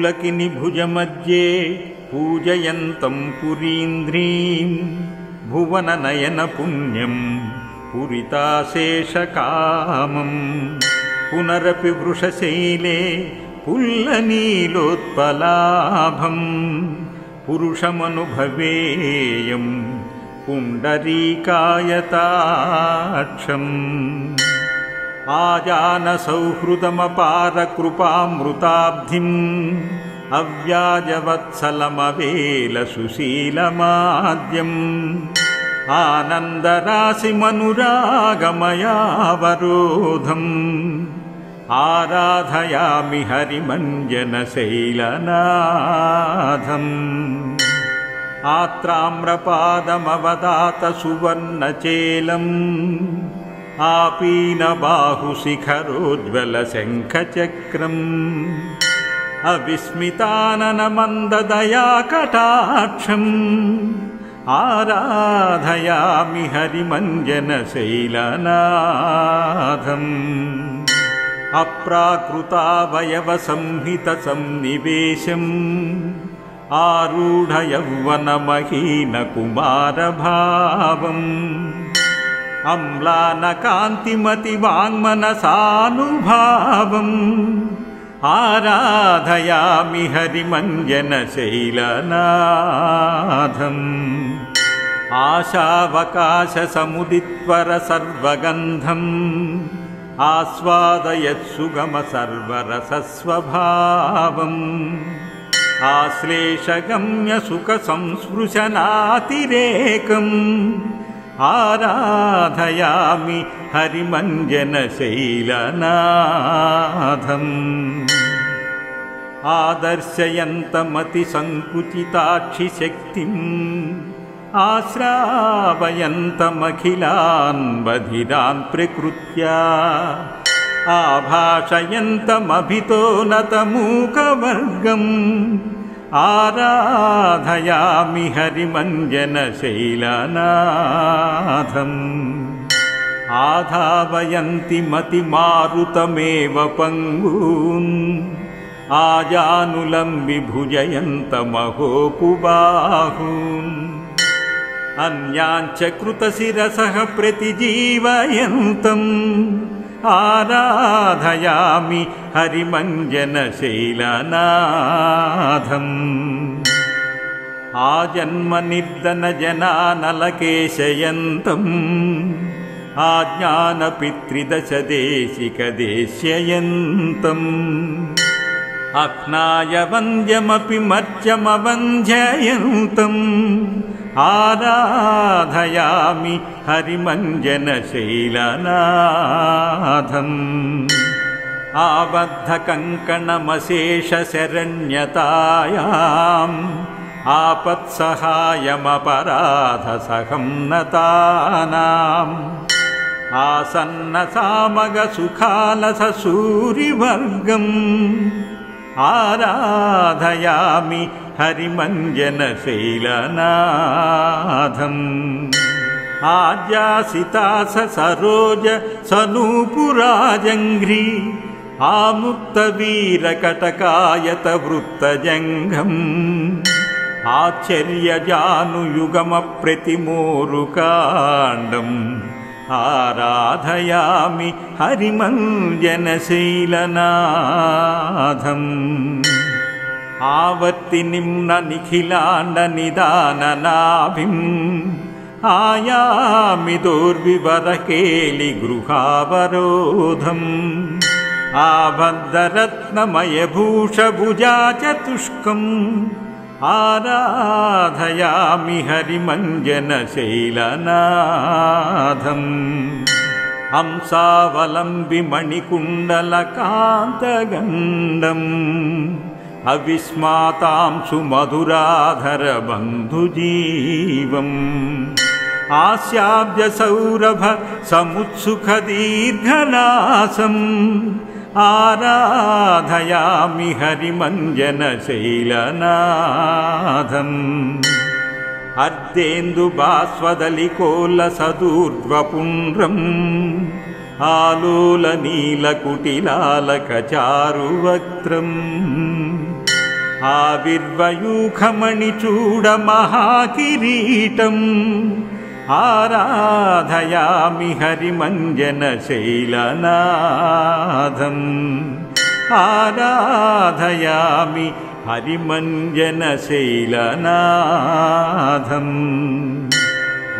पुलकिनि भुजमध्ये पूजयन्तं पुरीन्द्रीम् भुवननयनपुण्यम् पुरिताशेषकामम् पुनरपि वृषशैले पुल्लनीलोत्पलाभम् पुरुषमनुभवेयम् पुण्डरीकायताक्षम् आजानसौहृदमपारकृपामृताब्धिम् अव्याजवत्सलमवेलसुशीलमाद्यम् आनन्दराशिमनुरागमयावरोधम् आराधयामि हरिमञ्जनशैलनाथम् आत्राम्रपादमवदात सुवर्णचेलम् आपीनबाहुशिखरोज्ज्वलशङ्खचक्रम् अविस्मिताननमन्ददयाकटाक्षम्। आराधयामि हरिमञ्जनशैलनाथम्। अप्राकृतावयवसंहितसन्निवेशम् आरूढयौवनमहीनकुमारभावम् अम्लानकान्तिमतिवाङ्मनसानुभावम् आराधयामि हरिमञ्जनशैलनाथम् आशावकाशसमुदित्वर सर्वगन्धम् आस्वादयत्सुगम सर्वरसस्वभावम् आराधयामि हरिमञ्जनशैलनाथम्। आदर्शयन्तमतिसङ्कुचिताक्षिशक्तिम् आश्रावयन्तमखिलान् बधिरान् प्रकृत्या आभाषयन्तमभितो नतमूकवर्गम् आराधयामि हरिमञ्जनशैलनाथम् आधावयन्ति मतिमारुतमेव पङ्गून् आजानुलं विभुजयन्तमहोपुबाहून् अन्याञ्च कृतशिरसः प्रतिजीवयन्तम् आराधयामि हरिमञ्जनशैलनाथम् आजन्मनिर्दनजनानलकेशयन्तम् आज्ञानपितृदशदेशिकदेश्ययन्तम् अह्नाय वन्द्यमपि मर्चमवन्ध्ययन्तम् आराधयामि हरिमञ्जनशैलनाथम्। आबद्धकङ्कणमशेषशरण्यतायाम् आपत्सहायमपराधसहं नतानाम् आसन्नसामगसुखालससूरिवर्गम्। आराधयामि हरिमञ्जनशैलनाथम् आज्यासितास सरोज सनूपुराजङ्घ्रि आमुक्तवीरकटकायतवृत्तजङ्घम्। आश्चर्यजानुयुगमप्रतिमोरुकाण्डम्। आराधयामि हरिमञ्जनशैलनाथम् आवर्तिनिम्ननिखिलाण्डनिदाननाभिम् आयामि दोर्विवरकेलिगृहावरोधम् आबद्धरत्नमयभूषभुजा चतुष्कम् आराधयामि हरिमञ्जनशैलनाथम् हंसावलम्बिमणिकुण्डलकान्तगण्डम् अविस्मातां सुमधुराधरबन्धुजीवम् आस्याब्जसौरभ समुत्सुखदीर्घनासम् आराधयामि हरिमञ्जनशैलनाथम् अर्देन्दुबास्वदलिकोलसदूर्ध्वपुण्ड्रम् आलोलनीलकुटिलालकचारुवक्त्रम् आविर्वयूखमणिचूडमहाकिरीटम् आराधयामि हरिमञ्जनशैलनाथम्। आराधयामि हरिमञ्जनशैलनाथम्।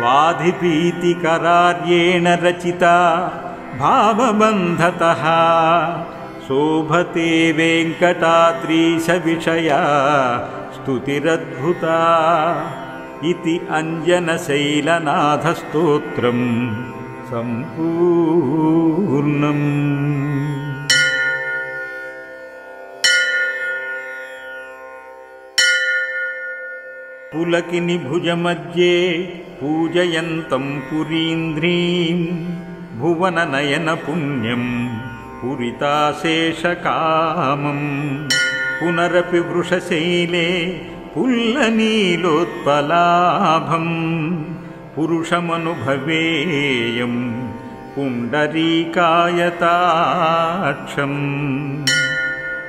वाधिपीतिकरार्येण रचिता भावबन्धतः शोभते वेङ्कटाद्रीशविषया स्तुतिरद्भुता इति अञ्जनशैलनाथस्तोत्रम् सम्पूर्णम्। पुलकिनि भुजमध्ये पूजयन्तं पुरीन्द्रीम् भुवननयनपुण्यम् पुरिताशेषकामम्। पुनरपि वृषशैले पुल्लनीलोत्पलाभम्। पुरुषमनुभवेयम् पुण्डरीकायताक्षम्।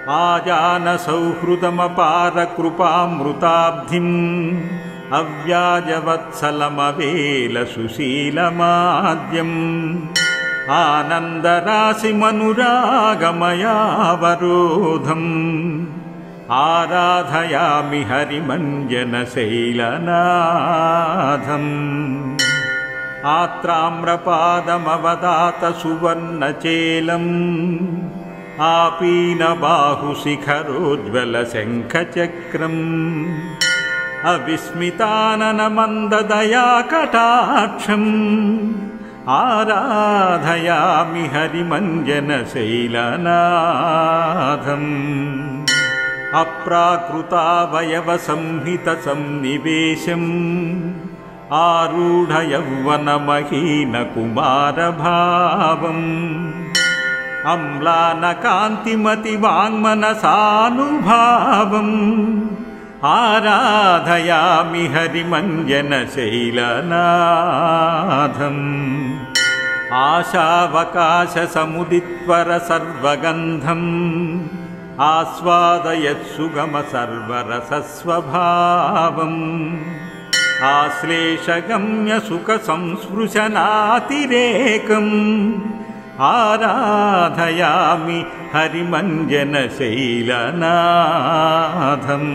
आजानसौहृदमपारकृपामृताब्धिम् अव्याजवत्सलमवेलसुशीलमाद्यम् आनन्दराशिमनुरागमयावरोधम्। आराधयामि हरिमञ्जनशैलनाथम्। आत्राम्रपादमवदात सुवर्णचेलम् आपीनबाहुशिखरोज्ज्वलशङ्खचक्रम्। अविस्मिताननमन्ददया कटाक्षम् आराधयामि हरिमञ्जनशैलनाथम् अप्राकृतावयवसंहितसन्निवेशम् आरूढयौवनमहीनकुमारभावम् अम्लानकान्तिमतिवाङ्मनसानुभावम् आराधयामि हरिमञ्जनशैलनाथम् आशावकाशसमुदित्वर सर्वगन्धम् आस्वादयत्सुगम सर्वरसस्वभावम् आश्लेषगम्यसुखसंस्पृशनातिरेकम् आराधयामि हरिमञ्जनशैलनाथम्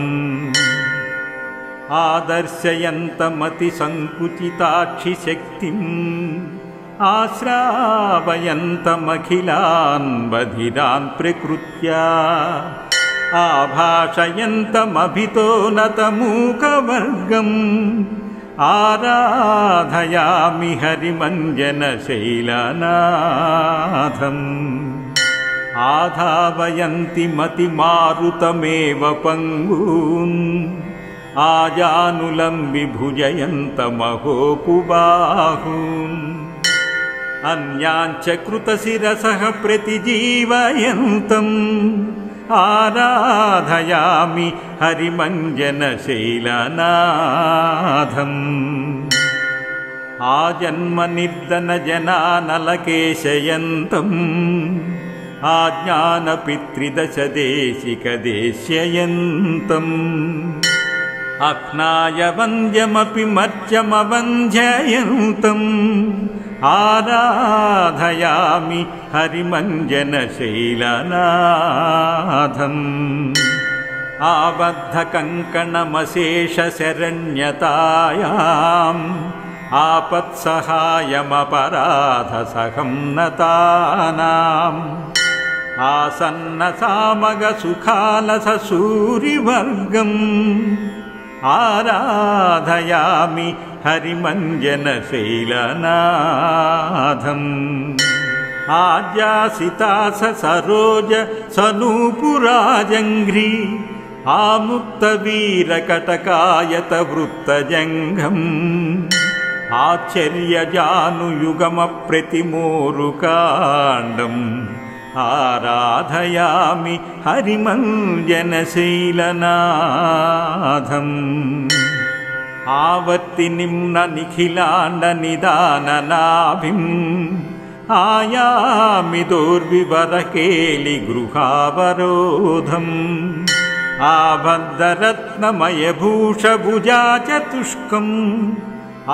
आदर्शयन्तमतिसङ्कुचिताक्षिशक्तिम् आश्रावयन्तमखिलान् बधिरान् प्रकृत्या आभाषयन्तमभितो नतमूकवर्गम् आराधयामि हरिमञ्जनशैलनाथम् आधावयन्ति मतिमारुतमेव पङ्गून् आजानुलम्बि भुजयन्तमहोकुबाहून् अन्याञ्च कृतशिरसः प्रतिजीवयन्तम्। आराधयामि हरिमञ्जनशैलनाथम्। आजन्मनिर्दनजनानलकेशयन्तम् आज्ञानपितृदशदेशिकदेश्ययन्तम्। अह्नाय वन्द्यमपि मर्त्यमवन्ध्ययन्तम् आराधयामि हरिमञ्जनशैलनाथम्। आबद्धकङ्कणमशेषशरण्यतायाम् आपत्सहायमपराधसहं नतानाम् आसन्नसामगसुखालससूरिवर्गम्। आराधयामि हरिमञ्जनशैलनाथम् आज्यासिता स सरोज सनूपुराजङ्घ्रि आमुक्तवीरकटकायत वृत्तजङ्घम् आश्चर्यजानुयुगमप्रतिमोरुकाण्डम्। आराधयामि हरिमञ्जनशैलनाथम् आवर्तिनिम्ननिखिलाण्डनिदाननाभिम् आयामि दोर्विवरकेलिगृहावरोधम् आबद्धरत्नमयभूषभुजा चतुष्कम्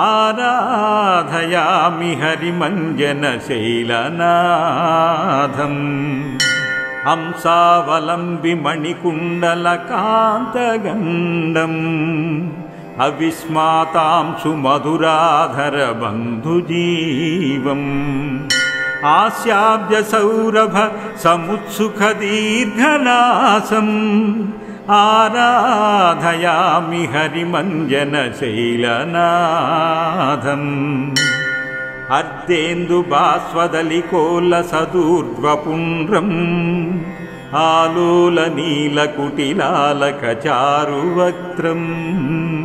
आराधयामि हरिमञ्जनशैलनाथम् हंसावलम्बिमणिकुण्डलकान्तगण्डम् अविस्मातां सुमधुराधरबन्धुजीवम् आस्याब्जसौरभ समुत्सुखदीर्घनासम् आराधयामि हरिमञ्जनशैलनाथम् अर्देन्दुबास्वदलिकोलसदूर्ध्वपुण्ड्रम् आलोलनीलकुटिलालकचारुवक्त्रम्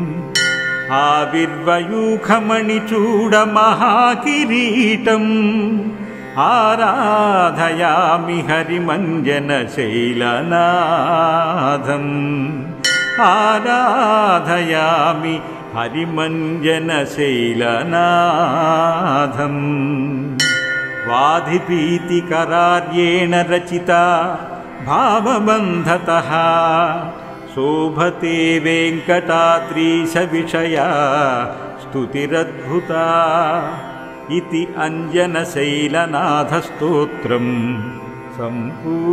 आविर्वयूखमणिचूडमहाकिरीटम् आराधयामि हरिमञ्जनशैलनाथम्। आराधयामि हरिमञ्जनशैलनाथम्। वाधिपीतिकरार्येण रचिता भावबन्धतः शोभते वेङ्कटाद्रीशविषया स्तुतिरद्भुता इति अञ्जनशैलनाथस्तोत्रम् सम्पूर्णम्